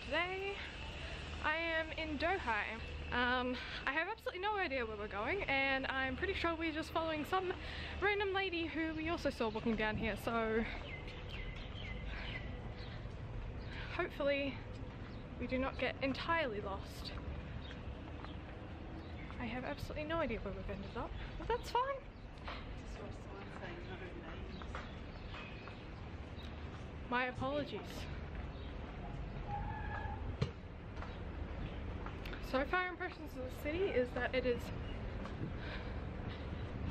today I am in Doha. Um, I have absolutely no idea where we're going and I'm pretty sure we're just following some random lady who we also saw walking down here so hopefully we do not get entirely lost. I have absolutely no idea where we've ended up, but that's fine. My apologies. So far impressions of the city is that it is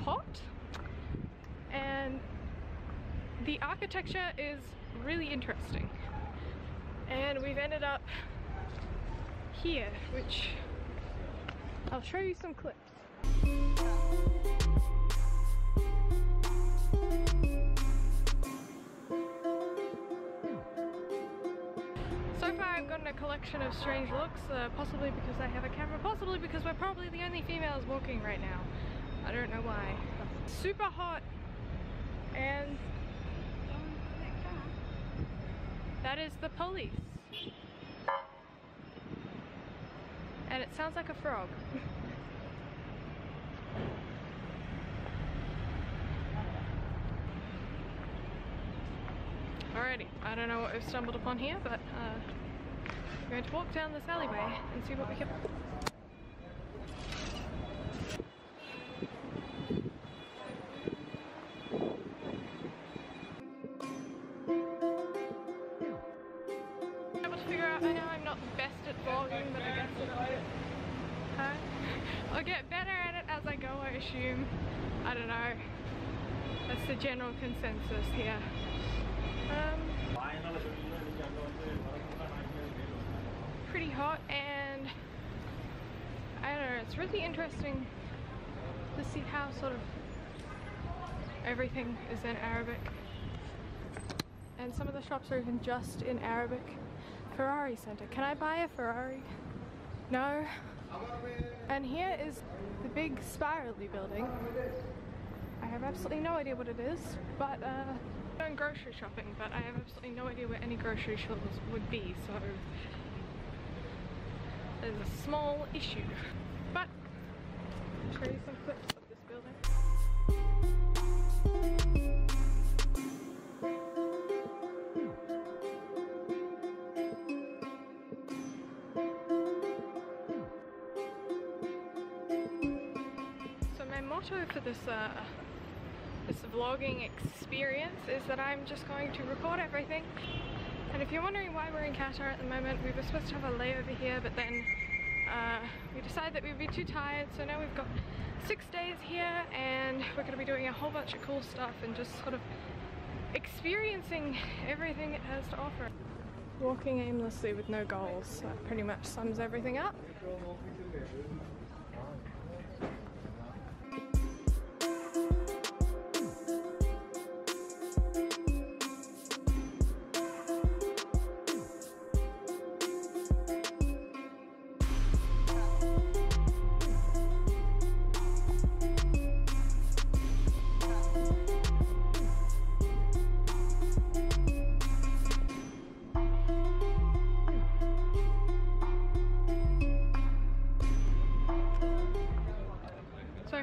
hot and the architecture is really interesting. And we've ended up here, which I'll show you some clips. So far I've gotten a collection of strange looks, uh, possibly because I have a camera, possibly because we're probably the only females walking right now. I don't know why. Super hot and that is the police. And it sounds like a frog. Alrighty, I don't know what we've stumbled upon here, but uh, we're going to walk down this alleyway and see what we can... I'll get better at it as I go, I assume. I don't know. That's the general consensus here. Pretty hot and I don't know, it's really interesting to see how sort of everything is in Arabic and some of the shops are even just in Arabic. Ferrari Center. Can I buy a Ferrari? No. And here is the big spirally building. I have absolutely no idea what it is, but uh, Going grocery shopping, but I have absolutely no idea where any grocery stores would be, so there's a small issue. But I'll show you some clips of this building. So my motto for this uh, this vlogging experience is that I'm just going to record everything. And if you're wondering why we're in Qatar at the moment, we were supposed to have a layover here, but then uh, we decided that we'd be too tired, so now we've got six days here and we're gonna be doing a whole bunch of cool stuff and just sort of experiencing everything it has to offer. Walking aimlessly with no goals, that pretty much sums everything up.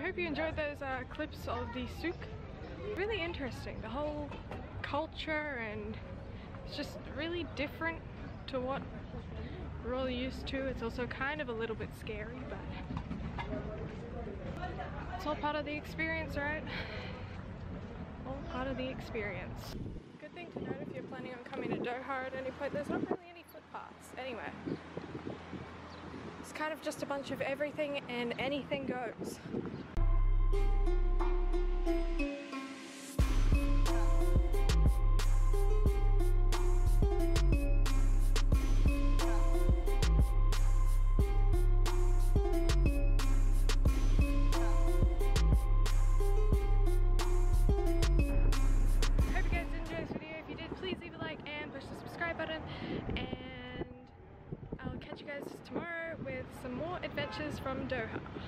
I hope you enjoyed those uh, clips of the souk. Really interesting, the whole culture and it's just really different to what we're all used to. It's also kind of a little bit scary, but it's all part of the experience, right? All part of the experience. Good thing to note if you're planning on coming to Doha at any point, there's not really any footpaths anywhere. It's kind of just a bunch of everything and anything goes. Adventures from Doha.